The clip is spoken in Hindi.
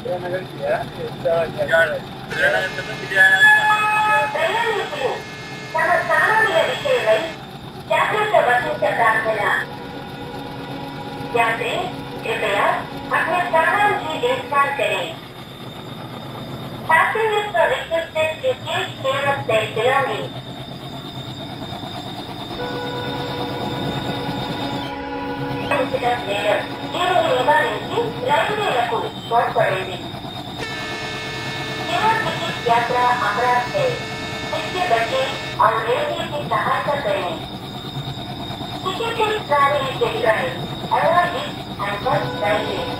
विजयनगर किया विजयनगर किया यात्री कृपया अपने सामान की देखभाल करें Passengers for requested to take care of their belongings. Consider later, during the emergency. वन पड़ेगी केवल टिकट यात्रा अपराध है इससे बचें और रेलवे की सहायता करें टिकट ट्रावेलिंग करें अवॉइड एंड बस ड्राइविंग